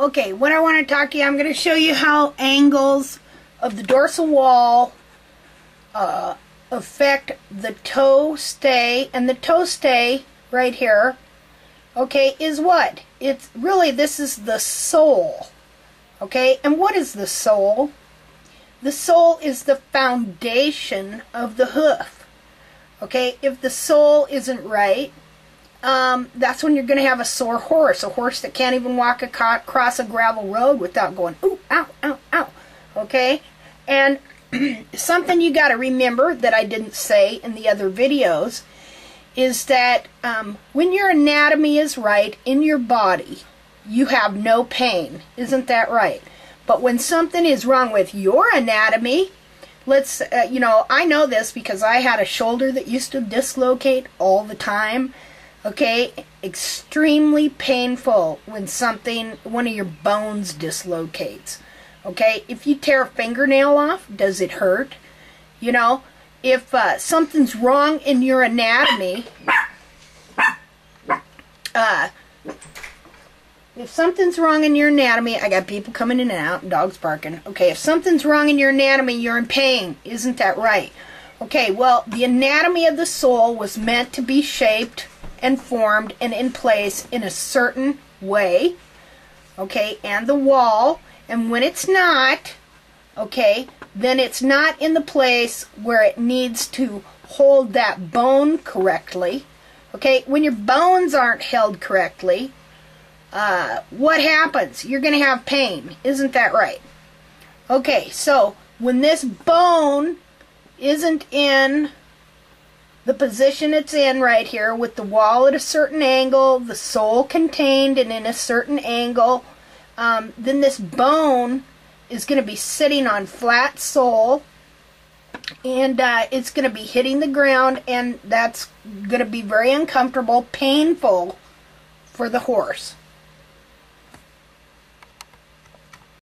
Okay, what I want to talk to you, I'm going to show you how angles of the dorsal wall uh, affect the toe stay. And the toe stay right here, okay, is what? It's really, this is the sole. Okay, and what is the sole? The sole is the foundation of the hoof. Okay, if the sole isn't right, um, that's when you're going to have a sore horse, a horse that can't even walk across a gravel road without going, ooh, ow, ow, ow. Okay? And something you got to remember that I didn't say in the other videos is that um, when your anatomy is right in your body, you have no pain. Isn't that right? But when something is wrong with your anatomy, let's, uh, you know, I know this because I had a shoulder that used to dislocate all the time Okay, extremely painful when something, one of your bones dislocates. Okay, if you tear a fingernail off, does it hurt? You know, if uh, something's wrong in your anatomy, uh, if something's wrong in your anatomy, I got people coming in and out dogs barking. Okay, if something's wrong in your anatomy, you're in pain. Isn't that right? Okay, well, the anatomy of the sole was meant to be shaped and formed and in place in a certain way, okay, and the wall, and when it's not, okay, then it's not in the place where it needs to hold that bone correctly. Okay, when your bones aren't held correctly, uh, what happens? You're going to have pain. Isn't that right? Okay, so when this bone isn't in the position it's in right here with the wall at a certain angle, the sole contained and in a certain angle, um, then this bone is going to be sitting on flat sole and uh, it's going to be hitting the ground and that's going to be very uncomfortable, painful for the horse.